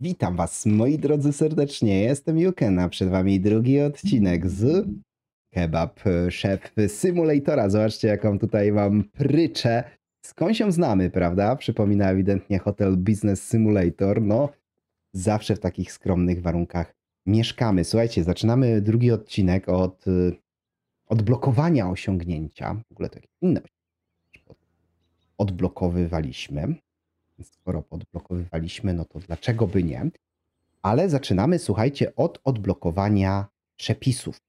Witam Was, moi drodzy, serdecznie. Jestem Juken, a przed Wami drugi odcinek z Kebab Szef Simulatora. Zobaczcie, jaką tutaj mam pryczę. Skąd się znamy, prawda? Przypomina ewidentnie Hotel Business Simulator. No, zawsze w takich skromnych warunkach mieszkamy. Słuchajcie, zaczynamy drugi odcinek od odblokowania osiągnięcia. W ogóle to jakieś inne. Odblokowywaliśmy. Skoro odblokowywaliśmy, no to dlaczego by nie? Ale zaczynamy, słuchajcie, od odblokowania przepisów,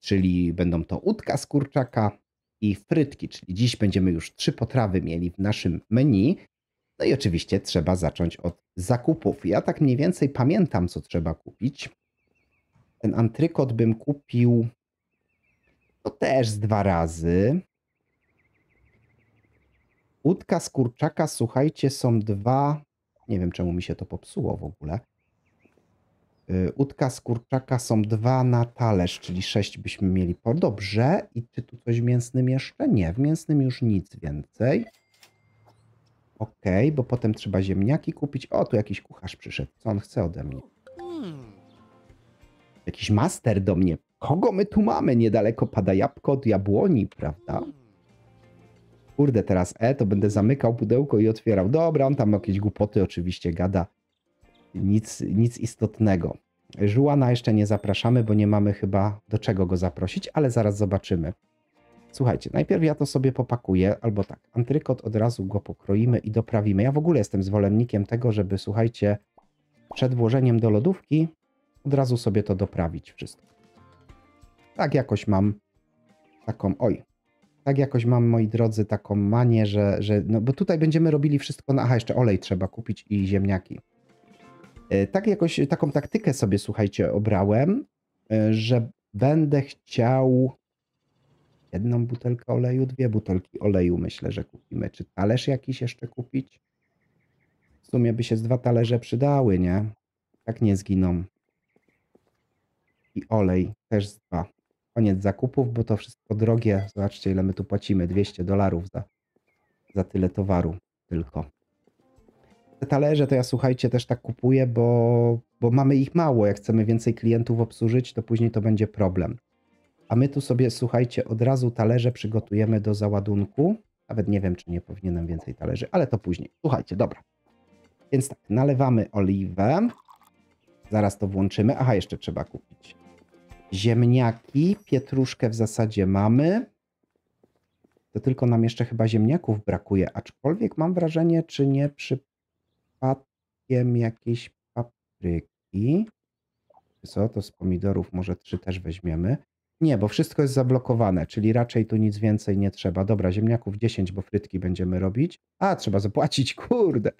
czyli będą to udka z kurczaka i frytki, czyli dziś będziemy już trzy potrawy mieli w naszym menu. No i oczywiście trzeba zacząć od zakupów. Ja tak mniej więcej pamiętam, co trzeba kupić. Ten antrykot bym kupił no też z dwa razy. Udka z kurczaka, słuchajcie, są dwa. Nie wiem, czemu mi się to popsuło w ogóle. Y, Udka z kurczaka są dwa na talerz, czyli sześć byśmy mieli po. Dobrze. I czy tu coś w mięsnym jeszcze? Nie, w mięsnym już nic więcej. Okej, bo potem trzeba ziemniaki kupić. O, tu jakiś kucharz przyszedł. Co on chce ode mnie? Jakiś master do mnie. Kogo my tu mamy? Niedaleko pada jabłko od jabłoni, prawda? Kurde, teraz E, to będę zamykał pudełko i otwierał. Dobra, on tam jakieś głupoty oczywiście gada. Nic, nic istotnego. Żułana jeszcze nie zapraszamy, bo nie mamy chyba do czego go zaprosić, ale zaraz zobaczymy. Słuchajcie, najpierw ja to sobie popakuję, albo tak, antrykot od razu go pokroimy i doprawimy. Ja w ogóle jestem zwolennikiem tego, żeby, słuchajcie, przed włożeniem do lodówki od razu sobie to doprawić wszystko. Tak jakoś mam taką, oj, tak jakoś mam, moi drodzy, taką manię, że, że no bo tutaj będziemy robili wszystko na, aha, jeszcze olej trzeba kupić i ziemniaki. E, Tak jakoś, taką taktykę sobie, słuchajcie, obrałem, e, że będę chciał jedną butelkę oleju, dwie butelki oleju myślę, że kupimy. Czy talerz jakiś jeszcze kupić? W sumie by się z dwa talerze przydały, nie? Tak nie zginą. I olej też z dwa. Koniec zakupów, bo to wszystko drogie. Zobaczcie, ile my tu płacimy. 200 dolarów za, za tyle towaru tylko. Te talerze to ja słuchajcie też tak kupuję, bo, bo mamy ich mało. Jak chcemy więcej klientów obsłużyć, to później to będzie problem. A my tu sobie, słuchajcie, od razu talerze przygotujemy do załadunku. Nawet nie wiem, czy nie powinienem więcej talerzy, ale to później. Słuchajcie, dobra. Więc tak, nalewamy oliwę. Zaraz to włączymy. Aha, jeszcze trzeba kupić ziemniaki. Pietruszkę w zasadzie mamy. To tylko nam jeszcze chyba ziemniaków brakuje. Aczkolwiek mam wrażenie, czy nie przypadkiem jakiejś papryki. Co, to z pomidorów może trzy też weźmiemy. Nie, bo wszystko jest zablokowane, czyli raczej tu nic więcej nie trzeba. Dobra, ziemniaków 10, bo frytki będziemy robić. A, trzeba zapłacić, kurde.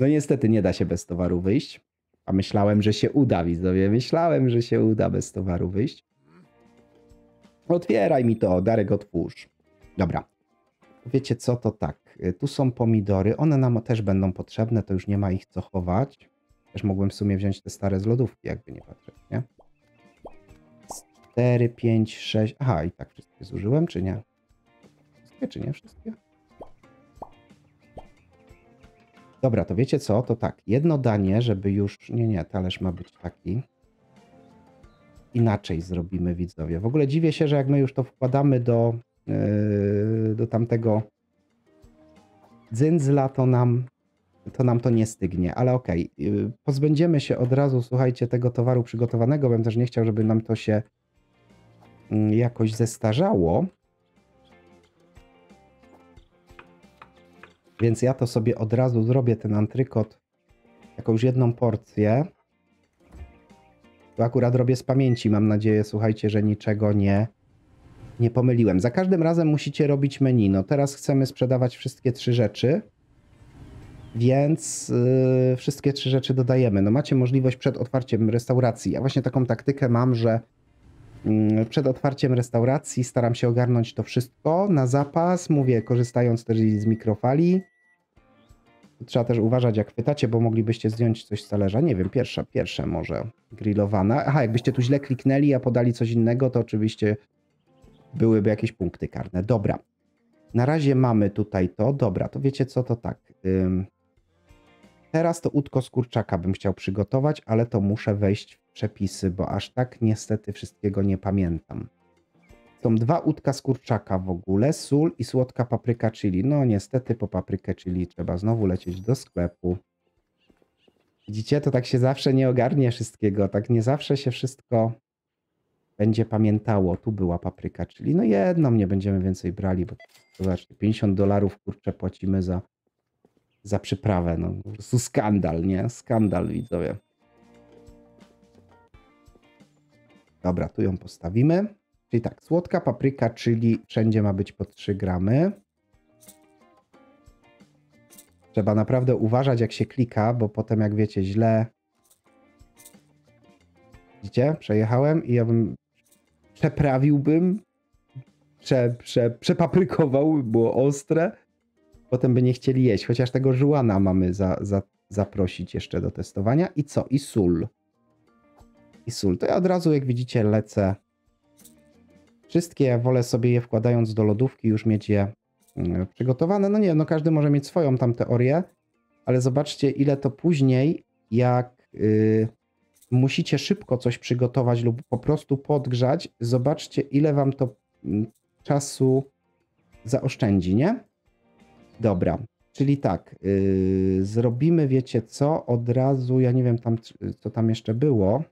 No niestety nie da się bez towaru wyjść. A myślałem, że się uda, widzowie. Myślałem, że się uda bez towaru wyjść. Otwieraj mi to, Darek, otwórz. Dobra. Wiecie co, to tak. y, Tu są pomidory. One nam też będą potrzebne, to już nie ma ich co chować. Też mogłem w sumie wziąć te stare z lodówki, jakby nie patrzeć, nie? 4, 5, 6. Aha, i tak wszystkie zużyłem, czy nie? Wszystkie, czy nie wszystkie? Dobra, to wiecie co? To tak, jedno danie, żeby już... Nie, nie, talerz ma być taki. Inaczej zrobimy, widzowie. W ogóle dziwię się, że jak my już to wkładamy do, yy, do tamtego dzyndzla, to nam, to nam to nie stygnie. Ale okej, yy, pozbędziemy się od razu, słuchajcie, tego towaru przygotowanego. Bym też nie chciał, żeby nam to się yy, jakoś zestarzało. Więc ja to sobie od razu zrobię, ten antrykot, jakąś jedną porcję. To akurat robię z pamięci. Mam nadzieję, słuchajcie, że niczego nie, nie pomyliłem. Za każdym razem musicie robić menu. No teraz chcemy sprzedawać wszystkie trzy rzeczy, więc yy, wszystkie trzy rzeczy dodajemy. No macie możliwość przed otwarciem restauracji. Ja właśnie taką taktykę mam, że przed otwarciem restauracji staram się ogarnąć to wszystko na zapas. Mówię, korzystając też z mikrofali. Trzeba też uważać, jak chwytacie, bo moglibyście zdjąć coś z talerza. Nie wiem, pierwsze, pierwsze może grillowane. Aha, jakbyście tu źle kliknęli, a podali coś innego, to oczywiście byłyby jakieś punkty karne. Dobra. Na razie mamy tutaj to. Dobra, to wiecie co, to tak. Teraz to udko z kurczaka bym chciał przygotować, ale to muszę wejść przepisy, bo aż tak niestety wszystkiego nie pamiętam. Są dwa udka z kurczaka w ogóle, sól i słodka papryka chili. No niestety po paprykę chili trzeba znowu lecieć do sklepu. Widzicie, to tak się zawsze nie ogarnie wszystkiego, tak nie zawsze się wszystko będzie pamiętało. Tu była papryka, czyli no jedną nie będziemy więcej brali, bo zobaczcie, 50 dolarów kurczę płacimy za, za przyprawę. No po prostu skandal, nie? Skandal, widzowie. Dobra, tu ją postawimy. Czyli tak, słodka papryka, czyli wszędzie ma być po 3 gramy. Trzeba naprawdę uważać, jak się klika, bo potem, jak wiecie, źle. Widzicie? Przejechałem i ja bym przeprawiłbym, prze, prze, przepaprykował, było ostre. Potem by nie chcieli jeść. Chociaż tego żułana mamy za, za, zaprosić jeszcze do testowania. I co? I sól. I sól. To ja od razu, jak widzicie, lecę. Wszystkie wolę sobie je wkładając do lodówki, już mieć je mm, przygotowane. No nie, no każdy może mieć swoją tam teorię, ale zobaczcie, ile to później, jak yy, musicie szybko coś przygotować lub po prostu podgrzać, zobaczcie, ile wam to mm, czasu zaoszczędzi, nie? Dobra, czyli tak, yy, zrobimy, wiecie co, od razu, ja nie wiem tam, co tam jeszcze było.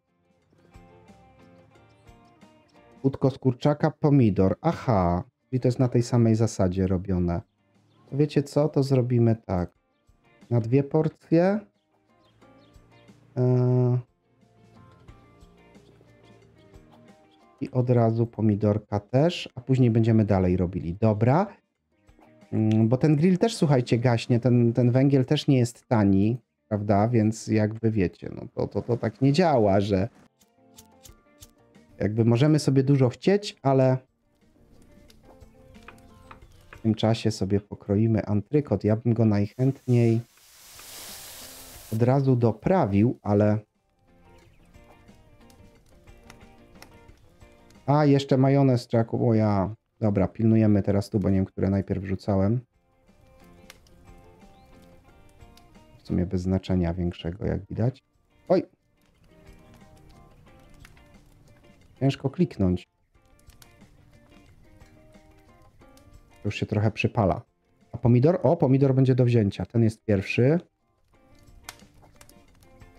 Udko z kurczaka, pomidor. Aha, czyli to jest na tej samej zasadzie robione. To wiecie co, to zrobimy tak. Na dwie porcje. Yy. I od razu pomidorka też, a później będziemy dalej robili. Dobra. Mm, Bo ten grill też, słuchajcie, gaśnie. Ten, ten węgiel też nie jest tani, prawda? Więc jakby wiecie, no to, to, to tak nie działa, że jakby możemy sobie dużo chcieć, ale w tym czasie sobie pokroimy antrykot. Ja bym go najchętniej od razu doprawił, ale A, jeszcze majonez trzeba kup- O ja. Dobra, pilnujemy teraz tu, bo nie wiem, które najpierw wrzucałem. W sumie bez znaczenia większego, jak widać. Oj! Ciężko kliknąć. Już się trochę przypala. A pomidor? O, pomidor będzie do wzięcia. Ten jest pierwszy.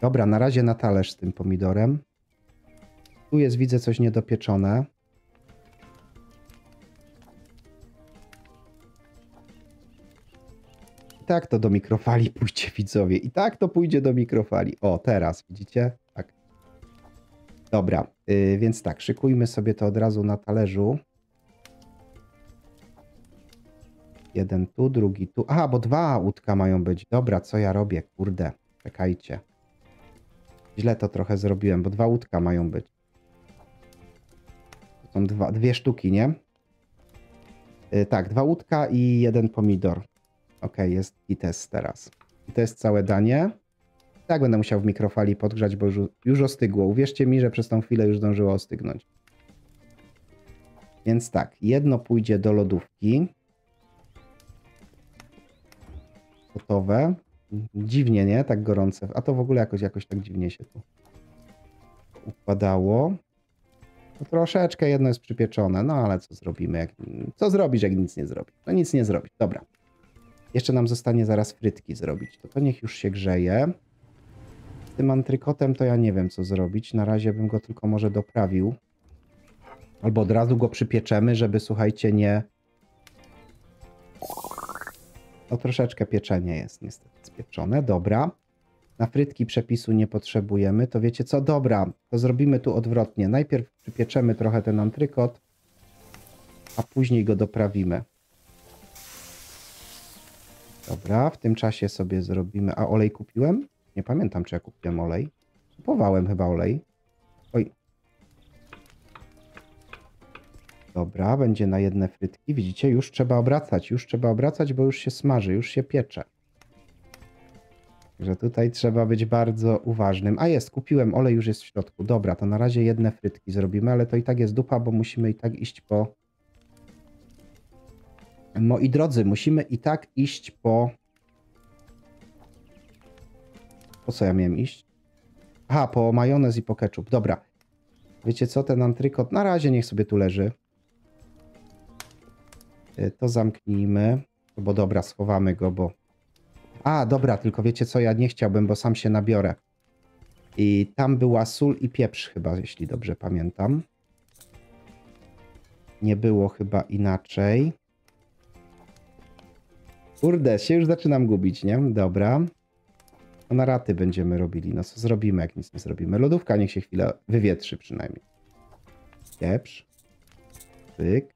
Dobra, na razie na talerz z tym pomidorem. Tu jest, widzę, coś niedopieczone. I tak to do mikrofali pójdzie, widzowie. I tak to pójdzie do mikrofali. O, teraz, widzicie? Dobra, yy, więc tak, szykujmy sobie to od razu na talerzu. Jeden tu, drugi tu. Aha, bo dwa łódka mają być. Dobra, co ja robię? Kurde, czekajcie. Źle to trochę zrobiłem, bo dwa łódka mają być. To są dwa, dwie sztuki, nie? Yy, tak, dwa łódka i jeden pomidor. Ok, jest i test teraz. I to jest całe danie. Tak, będę musiał w mikrofali podgrzać, bo już, już ostygło. Uwierzcie mi, że przez tą chwilę już zdążyło ostygnąć. Więc tak, jedno pójdzie do lodówki. Gotowe. Dziwnie, nie? Tak gorące. A to w ogóle jakoś, jakoś tak dziwnie się tu układało. No troszeczkę jedno jest przypieczone, no ale co zrobimy? Jak, co zrobisz, jak nic nie zrobisz? No nic nie zrobisz. Dobra. Jeszcze nam zostanie zaraz frytki zrobić. To to niech już się grzeje. Z tym antrykotem to ja nie wiem, co zrobić. Na razie bym go tylko może doprawił. Albo od razu go przypieczemy, żeby, słuchajcie, nie... No troszeczkę pieczenie jest niestety spieczone. Dobra. Na frytki przepisu nie potrzebujemy. To wiecie co? Dobra, to zrobimy tu odwrotnie. Najpierw przypieczemy trochę ten antrykot, a później go doprawimy. Dobra, w tym czasie sobie zrobimy... A olej kupiłem? Nie pamiętam, czy ja kupiłem olej. Kupowałem chyba olej. Oj. Dobra, będzie na jedne frytki. Widzicie, już trzeba obracać. Już trzeba obracać, bo już się smaży, już się piecze. Także tutaj trzeba być bardzo uważnym. A jest, kupiłem, olej już jest w środku. Dobra, to na razie jedne frytki zrobimy, ale to i tak jest dupa, bo musimy i tak iść po... Moi drodzy, musimy i tak iść po Po co ja miałem iść? Aha, po majonez i po ketchup. Dobra. Wiecie co, ten antrykot na razie niech sobie tu leży. Y, To zamknijmy. Bo dobra, schowamy go, bo... A, dobra, tylko wiecie co, ja nie chciałbym, bo sam się nabiorę. I tam była sól i pieprz chyba, jeśli dobrze pamiętam. Nie było chyba inaczej. Kurde, się już zaczynam gubić, nie? Dobra. Na raty będziemy robili. No co zrobimy, jak nic nie zrobimy? Lodówka niech się chwilę wywietrzy przynajmniej. Pieprz. Pyk.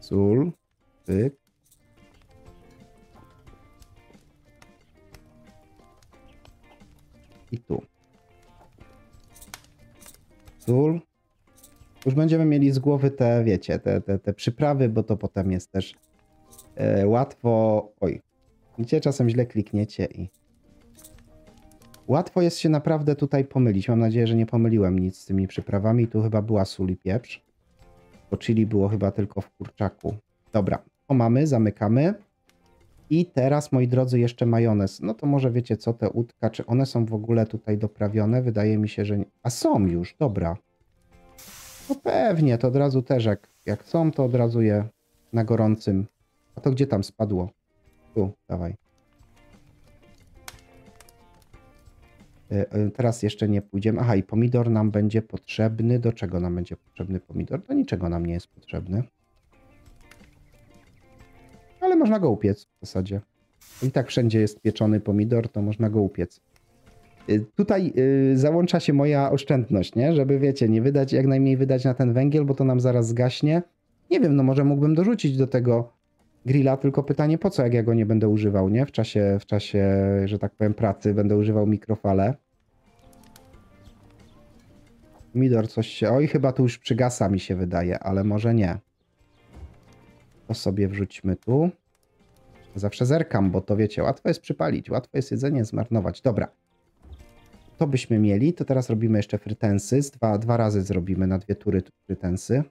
Sól. Pyk. I tu. Sól. Już będziemy mieli z głowy te, wiecie, te, te, te przyprawy, bo to potem jest też e, łatwo... Oj, Widzicie, czasem źle klikniecie i... Łatwo jest się naprawdę tutaj pomylić. Mam nadzieję, że nie pomyliłem nic z tymi przyprawami. Tu chyba była sól i pieprz. Bo chili było chyba tylko w kurczaku. Dobra, to mamy, zamykamy. I teraz, moi drodzy, jeszcze majonez. No to może wiecie co, te łódka, czy one są w ogóle tutaj doprawione? Wydaje mi się, że nie. A są już, dobra. No pewnie, to od razu też jak, jak są, to od razu je na gorącym. A to gdzie tam spadło? Tu, dawaj. Y, y, Teraz jeszcze nie pójdziemy. Aha, i pomidor nam będzie potrzebny. Do czego nam będzie potrzebny pomidor? Do niczego nam nie jest potrzebny. Ale można go upiec w zasadzie. I tak wszędzie jest pieczony pomidor, to można go upiec. Y, Tutaj załącza się moja oszczędność, nie? Żeby, wiecie, nie wydać, jak najmniej wydać na ten węgiel, bo to nam zaraz zgaśnie. Nie wiem, no może mógłbym dorzucić do tego grilla, tylko pytanie po co, jak ja go nie będę używał, nie? W czasie, w czasie, że tak powiem, pracy będę używał mikrofale. Midor coś się... Oj, chyba tu już przygasa mi się wydaje, ale może nie. To sobie wrzućmy tu. Zawsze zerkam, bo to wiecie, łatwo jest przypalić, łatwo jest jedzenie zmarnować. Dobra. To byśmy mieli, to teraz robimy jeszcze frytensy. Dwa, dwa razy zrobimy na dwie tury frytensy.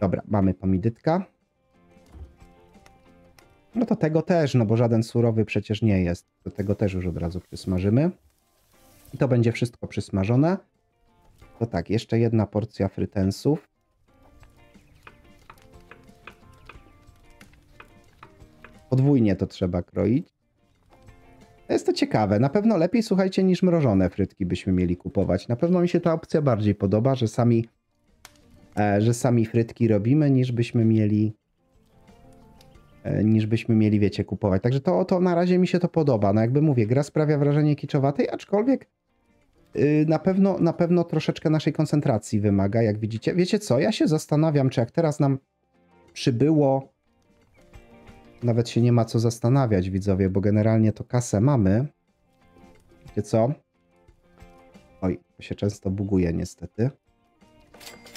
Dobra, mamy pomidytka. No to tego też, no bo żaden surowy przecież nie jest. Do tego też już od razu przysmażymy. I to będzie wszystko przysmażone. To tak, jeszcze jedna porcja frytensów. Podwójnie to trzeba kroić. Jest to ciekawe. Na pewno lepiej, słuchajcie, niż mrożone frytki byśmy mieli kupować. Na pewno mi się ta opcja bardziej podoba, że sami, e, że sami frytki robimy, niż byśmy mieli niż byśmy mieli, wiecie, kupować. Także to, to na razie mi się to podoba. No jakby mówię, gra sprawia wrażenie kiczowatej, aczkolwiek yy, na pewno, na pewno troszeczkę naszej koncentracji wymaga, jak widzicie. Wiecie co, ja się zastanawiam, czy jak teraz nam przybyło nawet się nie ma co zastanawiać, widzowie, bo generalnie to kasę mamy. Wiecie co? Oj, się często buguje niestety.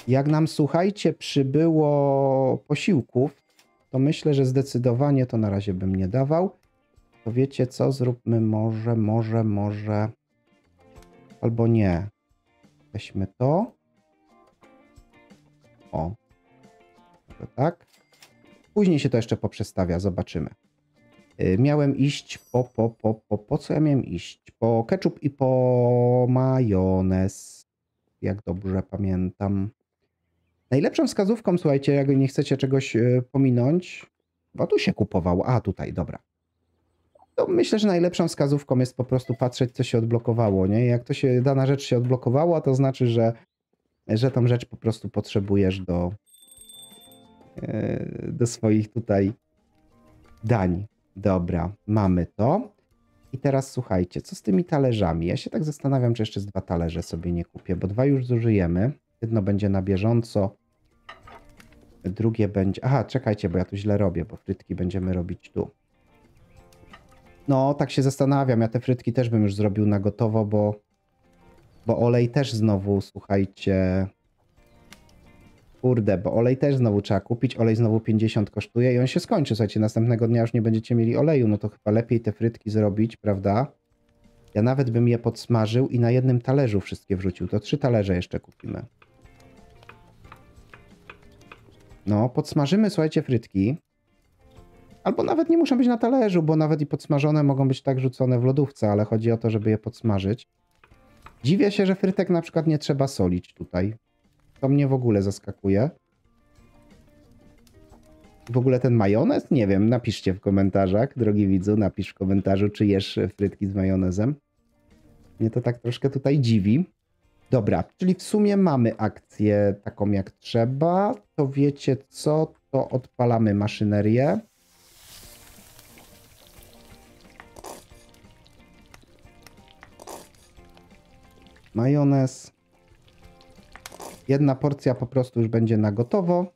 Jak nam, słuchajcie, przybyło posiłków, to myślę, że zdecydowanie to na razie bym nie dawał. To wiecie co? Zróbmy może, może, może... Albo nie. Weźmy to. O. Może tak. Później się to jeszcze poprzestawia, zobaczymy. Y, Miałem iść po, po, po, po, po co ja miałem iść? Po ketchup i po majonez, jak dobrze pamiętam. Najlepszą wskazówką, słuchajcie, jak nie chcecie czegoś y, pominąć, bo tu się kupowało, a tutaj, dobra. To myślę, że najlepszą wskazówką jest po prostu patrzeć, co się odblokowało, nie? Jak to się, dana rzecz się odblokowała, to znaczy, że, że tą rzecz po prostu potrzebujesz do, e, do swoich tutaj dań. Dobra, mamy to. I teraz słuchajcie, co z tymi talerzami? Ja się tak zastanawiam, czy jeszcze z dwa talerze sobie nie kupię, bo dwa już zużyjemy. Jedno będzie na bieżąco, drugie będzie... Aha, czekajcie, bo ja tu źle robię, bo frytki będziemy robić tu. No, tak się zastanawiam. Ja te frytki też bym już zrobił na gotowo, bo, bo olej też znowu, słuchajcie. Kurde, bo olej też znowu trzeba kupić. Olej znowu 50 kosztuje i on się skończy. Słuchajcie, następnego dnia już nie będziecie mieli oleju. No to chyba lepiej te frytki zrobić, prawda? Ja nawet bym je podsmażył i na jednym talerzu wszystkie wrzucił. To trzy talerze jeszcze kupimy. No, podsmażymy, słuchajcie, frytki. Albo nawet nie muszą być na talerzu, bo nawet i podsmażone mogą być tak rzucone w lodówce, ale chodzi o to, żeby je podsmażyć. Dziwię się, że frytek na przykład nie trzeba solić tutaj. To mnie w ogóle zaskakuje. W ogóle ten majonez? Nie wiem, napiszcie w komentarzach, drogi widzu, napisz w komentarzu, czy jesz frytki z majonezem. Mnie to tak troszkę tutaj dziwi. Dobra, czyli w sumie mamy akcję taką jak trzeba. To wiecie co? To odpalamy maszynerię. Majonez. Jedna porcja po prostu już będzie na gotowo.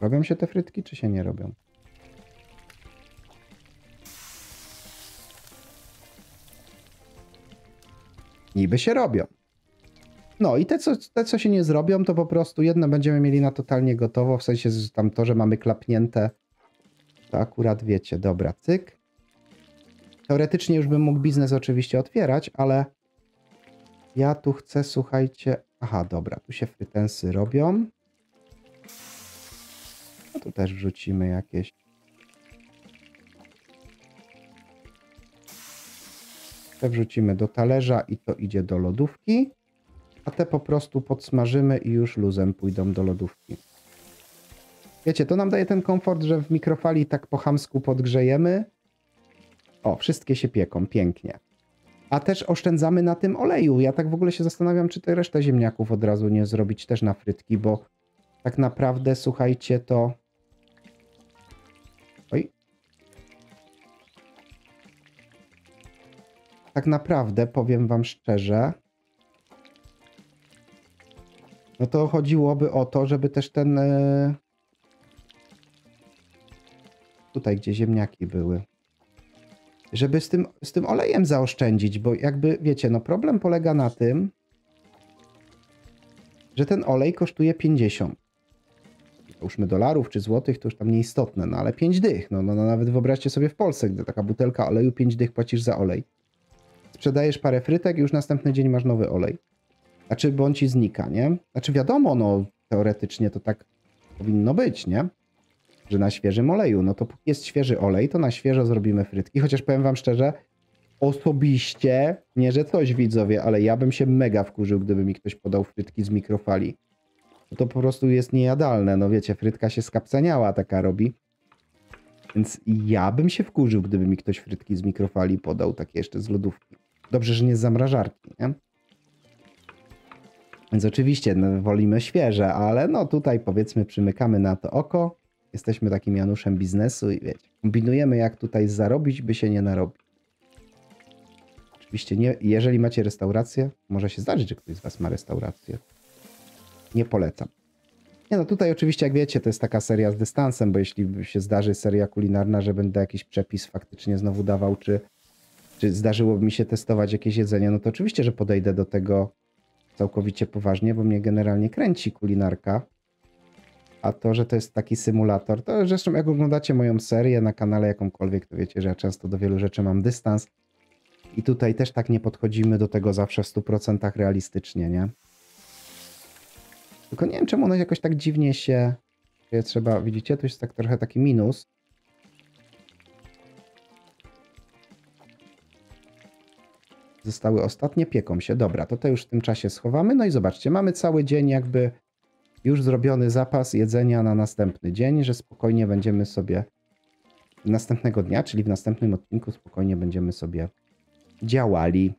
Robią się te frytki, czy się nie robią? Niby się robią. No i te co, te, co się nie zrobią, to po prostu jedno będziemy mieli na totalnie gotowo, w sensie że tam to, że mamy klapnięte, to akurat wiecie, dobra, cyk. Teoretycznie już bym mógł biznes oczywiście otwierać, ale ja tu chcę, słuchajcie, aha, dobra, tu się frytensy robią. No tu też wrzucimy jakieś. Te wrzucimy do talerza i to idzie do lodówki. A te po prostu podsmażymy i już luzem pójdą do lodówki. Wiecie, to nam daje ten komfort, że w mikrofali tak po chamsku podgrzejemy. O, wszystkie się pieką, pięknie. A też oszczędzamy na tym oleju. Ja tak w ogóle się zastanawiam, czy tę resztę ziemniaków od razu nie zrobić też na frytki, bo tak naprawdę, słuchajcie, to... Oj. Tak naprawdę, powiem wam szczerze, no to chodziłoby o to, żeby też ten... e, Tutaj, gdzie ziemniaki były. Żeby z tym, z tym olejem zaoszczędzić, bo jakby, wiecie, no problem polega na tym, że ten olej kosztuje 50. Załóżmy dolarów czy złotych, to już tam nieistotne, no ale 5 dych. No, no, no nawet wyobraźcie sobie w Polsce, gdy taka butelka oleju 5 dych płacisz za olej. Sprzedajesz parę frytek i już następny dzień masz nowy olej. Znaczy, bądź ci znika, nie? Znaczy wiadomo, no teoretycznie to tak powinno być, nie? Że na świeżym oleju. No to póki jest świeży olej, to na świeżo zrobimy frytki. Chociaż powiem wam szczerze, osobiście, nie że coś widzowie, ale ja bym się mega wkurzył, gdyby mi ktoś podał frytki z mikrofali. No to po prostu jest niejadalne. No wiecie, frytka się skapceniała taka robi. Więc ja bym się wkurzył, gdyby mi ktoś frytki z mikrofali podał, takie jeszcze z lodówki. Dobrze, że nie z zamrażarki, nie? Więc oczywiście no, wolimy świeże, ale no tutaj powiedzmy przymykamy na to oko. Jesteśmy takim Januszem biznesu i wiecie, kombinujemy jak tutaj zarobić, by się nie narobić. Oczywiście nie, jeżeli macie restaurację, może się zdarzyć, że ktoś z was ma restaurację. Nie polecam. Nie no, tutaj oczywiście jak wiecie, to jest taka seria z dystansem, bo jeśli się zdarzy seria kulinarna, że będę jakiś przepis faktycznie znowu dawał, czy, czy zdarzyłoby mi się testować jakieś jedzenie, no to oczywiście, że podejdę do tego całkowicie poważnie, bo mnie generalnie kręci kulinarka. A to, że to jest taki symulator, to zresztą jak oglądacie moją serię na kanale jakąkolwiek, to wiecie, że ja często do wielu rzeczy mam dystans. I tutaj też tak nie podchodzimy do tego zawsze w 100% realistycznie, nie? Tylko nie wiem, czemu ono jakoś tak dziwnie się trzeba, widzicie, to jest tak trochę taki minus. Zostały ostatnie, pieką się. Dobra, to te już w tym czasie schowamy. No i zobaczcie, mamy cały dzień jakby już zrobiony zapas jedzenia na następny dzień, że spokojnie będziemy sobie następnego dnia, czyli w następnym odcinku spokojnie będziemy sobie działali.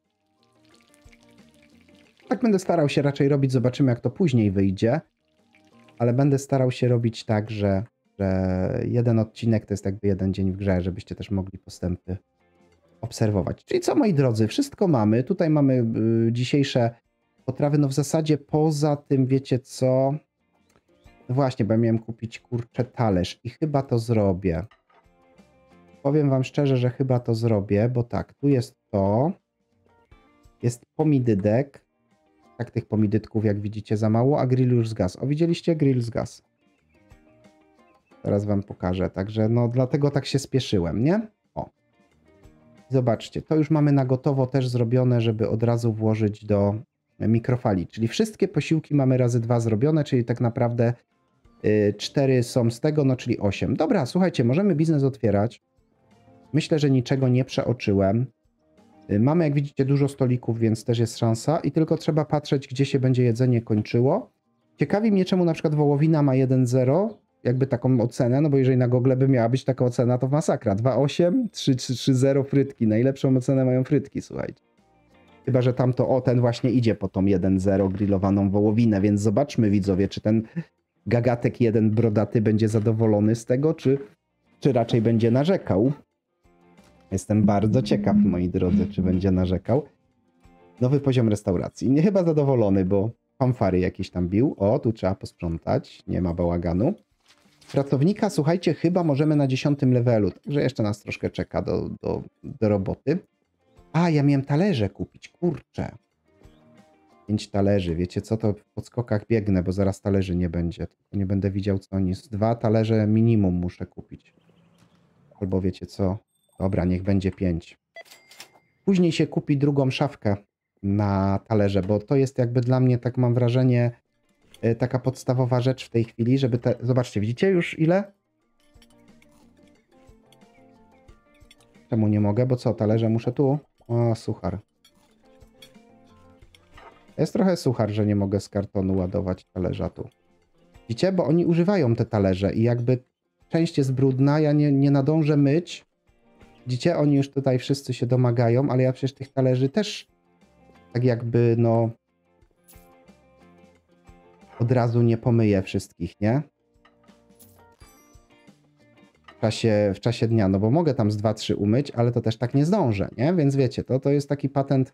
Tak będę starał się raczej robić, zobaczymy jak to później wyjdzie, ale będę starał się robić tak, że, że jeden odcinek to jest jakby jeden dzień w grze, żebyście też mogli postępy obserwować. Czyli co moi drodzy, wszystko mamy. Tutaj mamy y, dzisiejsze potrawy, no w zasadzie poza tym wiecie co? No właśnie, bo ja miałem kupić kurczę talerz i chyba to zrobię. Powiem wam szczerze, że chyba to zrobię, bo tak, tu jest to. Jest pomidydek. Tak tych pomidytków jak widzicie za mało, a grill już zgasł. O, widzieliście? Grill zgasł. Teraz wam pokażę. Także no dlatego tak się spieszyłem, nie? Zobaczcie, to już mamy na gotowo też zrobione, żeby od razu włożyć do mikrofali. Czyli wszystkie posiłki mamy razy dwa zrobione, czyli tak naprawdę Y, Cztery są z tego, no czyli osiem. Dobra, słuchajcie, możemy biznes otwierać. Myślę, że niczego nie przeoczyłem. Y, Mamy, jak widzicie, dużo stolików, więc też jest szansa i tylko trzeba patrzeć, gdzie się będzie jedzenie kończyło. Ciekawi mnie, czemu na przykład wołowina ma 1,0, jakby taką ocenę, no bo jeżeli na Google by miała być taka ocena, to masakra. 2,8, 3,0 frytki. Najlepszą ocenę mają frytki, słuchajcie. Chyba, że tam to, o, ten właśnie idzie po tą 1,0 grillowaną wołowinę, więc zobaczmy widzowie, czy ten gagatek jeden brodaty będzie zadowolony z tego, czy, czy raczej będzie narzekał. Jestem bardzo ciekaw, moi drodzy, czy będzie narzekał. Nowy poziom restauracji. Nie chyba zadowolony, bo fanfary jakieś tam bił. O, tu trzeba posprzątać, nie ma bałaganu. Pracownika, słuchajcie, chyba możemy na 10 levelu, także jeszcze nas troszkę czeka do, do, do roboty. A, ja miałem talerze kupić, kurczę. 5 talerzy, wiecie co, to w podskokach biegnę, bo zaraz talerzy nie będzie. Nie będę widział co oni. Z dwa talerze minimum muszę kupić. Albo wiecie co, dobra, niech będzie 5. Później się kupi drugą szafkę na talerze, bo to jest jakby dla mnie, tak mam wrażenie, taka podstawowa rzecz w tej chwili, żeby te... Zobaczcie, widzicie już ile? Czemu nie mogę? Bo co, talerze muszę tu? O, suchar. Jest trochę suchar, że nie mogę z kartonu ładować talerza tu. Widzicie? Bo oni używają te talerze i jakby część jest brudna, ja nie, nie nadążę myć. Widzicie? Oni już tutaj wszyscy się domagają, ale ja przecież tych talerzy też tak jakby no od razu nie pomyję wszystkich, nie? W czasie, w czasie dnia, no bo mogę tam z 2-3 umyć, ale to też tak nie zdążę, nie? Więc wiecie, to, to jest taki patent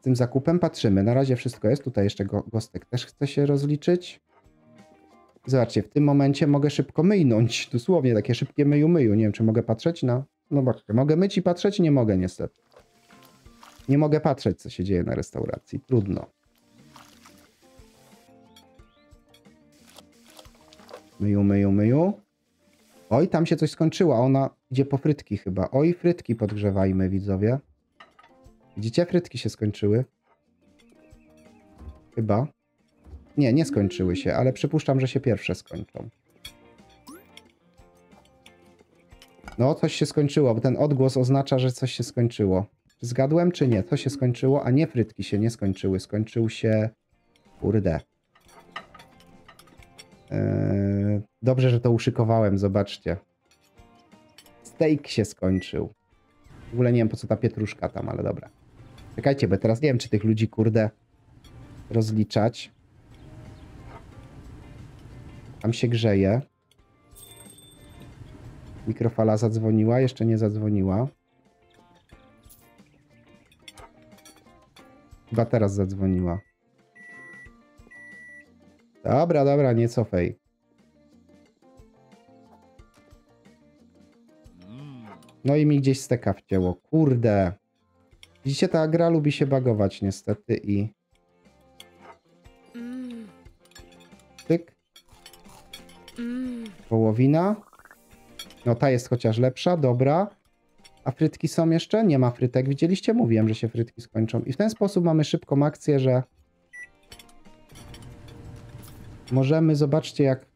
z tym zakupem. Patrzymy, na razie wszystko jest. Tutaj jeszcze go, Gostek też chce się rozliczyć. Zobaczcie, w tym momencie mogę szybko myjnąć. Dosłownie takie szybkie myju myju. Nie wiem, czy mogę patrzeć na... No zobaczcie, mogę myć i patrzeć? Nie mogę niestety. Nie mogę patrzeć, co się dzieje na restauracji. Trudno. Myju, myju, myju. Oj, tam się coś skończyło. Ona idzie po frytki chyba. Oj, frytki podgrzewajmy, widzowie. Widzicie? Frytki się skończyły. Chyba. Nie, nie skończyły się, ale przypuszczam, że się pierwsze skończą. No, coś się skończyło, bo ten odgłos oznacza, że coś się skończyło. Czy zgadłem, czy nie? Co się skończyło? A nie, frytki się nie skończyły. Skończył się... Kurde. Eee, dobrze, że to uszykowałem, zobaczcie. Steak się skończył. W ogóle nie wiem, po co ta pietruszka tam, ale dobra. Czekajcie, bo teraz nie wiem, czy tych ludzi, kurde, rozliczać. Tam się grzeje. Mikrofala zadzwoniła, jeszcze nie zadzwoniła. Chyba teraz zadzwoniła. Dobra, dobra, nie cofaj. No i mi gdzieś steka wcięło. Kurde. Widzicie, ta gra lubi się bagować niestety i... Tyk. Wołowina. No ta jest chociaż lepsza, dobra. A frytki są jeszcze? Nie ma frytek. Widzieliście? Mówiłem, że się frytki skończą. I w ten sposób mamy szybką akcję, że możemy, zobaczcie jak...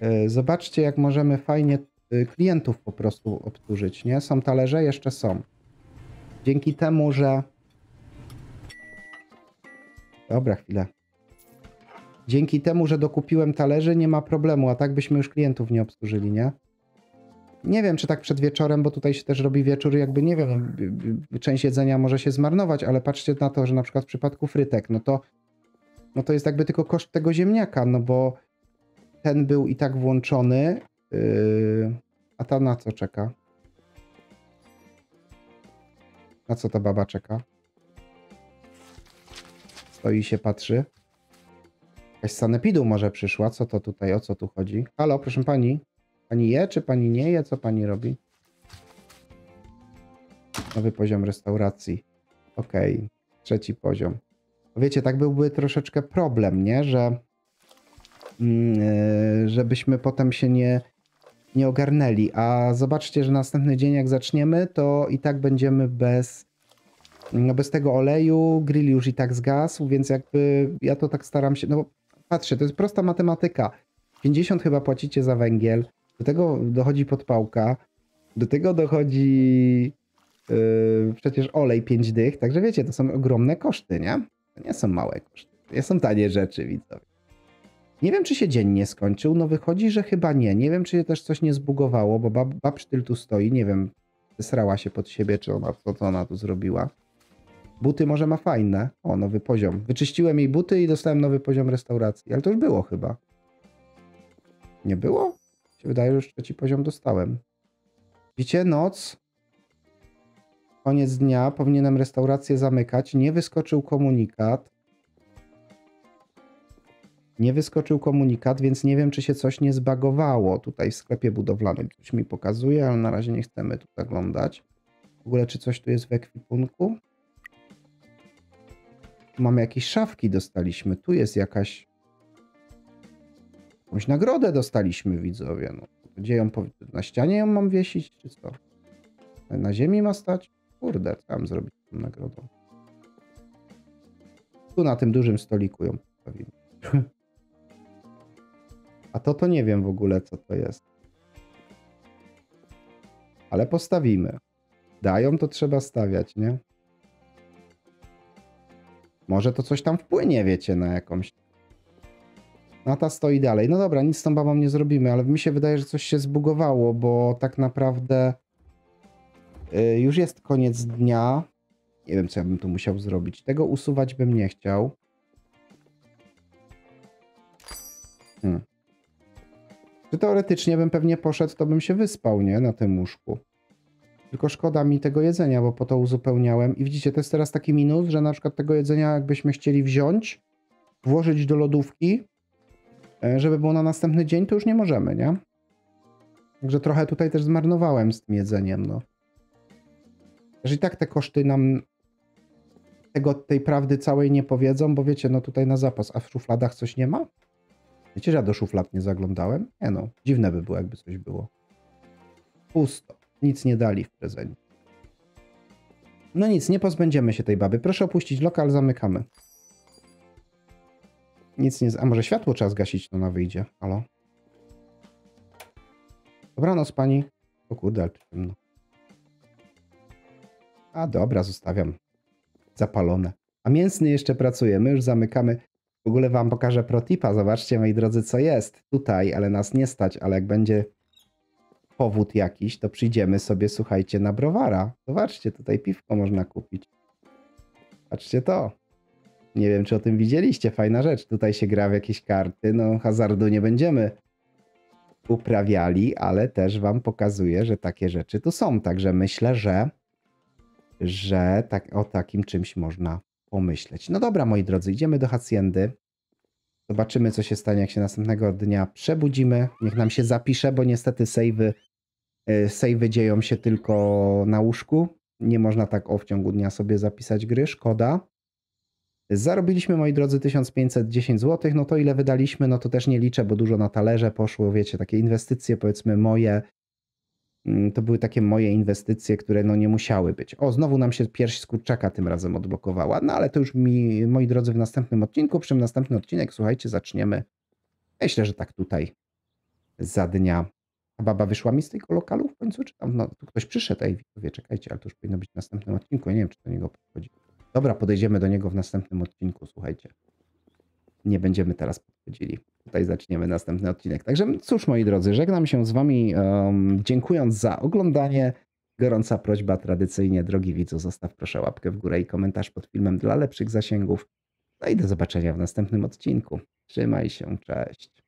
E, Zobaczcie, jak możemy fajnie y, klientów po prostu obsłużyć, nie? Są talerze? Jeszcze są. Dzięki temu, że... Dobra, chwilę. Dzięki temu, że dokupiłem talerzy, nie ma problemu, a tak byśmy już klientów nie obsłużyli, nie? Nie wiem, czy tak przed wieczorem, bo tutaj się też robi wieczór, jakby nie wiem, część jedzenia może się zmarnować, ale patrzcie na to, że na przykład w przypadku frytek, no to, no to jest jakby tylko koszt tego ziemniaka, no bo ten był i tak włączony, yy, a ta na co czeka? Na co ta baba czeka? Stoi się patrzy. Jakaś sanepidu może przyszła. Co to tutaj? O co tu chodzi? Halo, proszę pani. Pani je, czy pani nie je? Co pani robi? Nowy poziom restauracji. Okej, trzeci poziom. Wiecie, tak byłby troszeczkę problem, nie? Że yy, żebyśmy potem się nie, nie ogarnęli. A zobaczcie, że następny dzień jak zaczniemy, to i tak będziemy bez No bez tego oleju grill już i tak zgasł, więc jakby ja to tak staram się, no patrzcie, to jest prosta matematyka. 50 chyba płacicie za węgiel, do tego dochodzi podpałka, do tego dochodzi yy, przecież olej 5 dych, także wiecie, to są ogromne koszty, nie? To nie są małe koszty, to są tanie rzeczy, widzowie. Nie wiem, czy się dzień nie skończył, no wychodzi, że chyba nie. Nie wiem, czy się też coś nie zbugowało, bo bab, babsztyl tu stoi, nie wiem, zesrała się pod siebie, czy ona, co to ona tu zrobiła. Buty może ma fajne. O, nowy poziom. Wyczyściłem jej buty i dostałem nowy poziom restauracji, ale to już było chyba. Nie było? Się wydaje, że już trzeci poziom dostałem. Widzicie, noc. Koniec dnia, powinienem restaurację zamykać. Nie wyskoczył komunikat. Nie wyskoczył komunikat, więc nie wiem, czy się coś nie zbagowało tutaj w sklepie budowlanym. Coś mi pokazuje, ale na razie nie chcemy tu zaglądać. W ogóle, czy coś tu jest w ekwipunku? Mamy jakieś szafki, dostaliśmy. Tu jest jakaś. Jakąś nagrodę dostaliśmy, widzowie. No, gdzie ją Na ścianie ją mam wiesić, czy co? Na ziemi ma stać? Kurde, mam zrobić tą nagrodą? Tu na tym dużym stoliku ją postawimy. A to to nie wiem w ogóle, co to jest. Ale postawimy. Dają, to trzeba stawiać, nie? Może to coś tam wpłynie, wiecie, na jakąś. No ta stoi dalej. No dobra, nic z tą babą nie zrobimy, ale mi się wydaje, że coś się zbugowało, bo tak naprawdę y, już jest koniec dnia. Nie wiem, co ja bym tu musiał zrobić. Tego usuwać bym nie chciał. Hmm. Czy teoretycznie bym pewnie poszedł, to bym się wyspał, nie? Na tym łóżku. Tylko szkoda mi tego jedzenia, bo po to uzupełniałem. I widzicie, to jest teraz taki minus, że na przykład tego jedzenia jakbyśmy chcieli wziąć, włożyć do lodówki, żeby było na następny dzień, to już nie możemy, nie? Także trochę tutaj też zmarnowałem z tym jedzeniem, no. Że i tak te koszty nam tego, tej prawdy całej nie powiedzą, bo wiecie, no tutaj na zapas, a w szufladach coś nie ma? Wiecie, że ja do szuflad nie zaglądałem? Nie no, dziwne by było, jakby coś było. Pusto. Nic nie dali w prezencie. No nic, nie pozbędziemy się tej baby. Proszę opuścić lokal, zamykamy. Nic nie... A może światło trzeba zgasić, to ona wyjdzie. Halo? Dobranoc pani. O kurde, ale ciemno. A dobra, zostawiam. Zapalone. A mięsny jeszcze pracuje. My już zamykamy. W ogóle wam pokażę protipa. Zobaczcie, moi drodzy, co jest tutaj, ale nas nie stać, ale jak będzie powód jakiś, to przyjdziemy sobie, słuchajcie, na browara. Zobaczcie, tutaj piwko można kupić. Patrzcie to. Nie wiem, czy o tym widzieliście. Fajna rzecz. Tutaj się gra w jakieś karty. No, hazardu nie będziemy uprawiali, ale też wam pokazuję, że takie rzeczy tu są. Także myślę, że, że tak, o takim czymś można pomyśleć. No dobra, moi drodzy, idziemy do hacjendy. Zobaczymy, co się stanie, jak się następnego dnia przebudzimy. Niech nam się zapisze, bo niestety savey, y, savey dzieją się tylko na łóżku. Nie można tak o w ciągu dnia sobie zapisać gry, szkoda. Zarobiliśmy, moi drodzy, 1510 zł. No to ile wydaliśmy, no to też nie liczę, bo dużo na talerze poszło, wiecie, takie inwestycje, powiedzmy moje. Mm, To były takie moje inwestycje, które no nie musiały być. O, znowu nam się pierś z kurczaka tym razem odblokowała. No ale to już mi, moi drodzy, w następnym odcinku. Przy następny odcinek, słuchajcie, zaczniemy. Myślę, że tak tutaj za dnia. A baba wyszła mi z tego lokalu w końcu, czy tam no, tu ktoś przyszedł? Ej, wie, czekajcie, ale to już powinno być w następnym odcinku. Ja nie wiem, czy do niego podchodzi. Dobra, podejdziemy do niego w następnym odcinku, słuchajcie. Nie będziemy teraz podchodzili. Tutaj zaczniemy następny odcinek. Także cóż, moi drodzy, żegnam się z wami, um, dziękując za oglądanie. Gorąca prośba tradycyjnie, drogi widzu, zostaw proszę łapkę w górę i komentarz pod filmem dla lepszych zasięgów. No i do zobaczenia w następnym odcinku. Trzymaj się, cześć.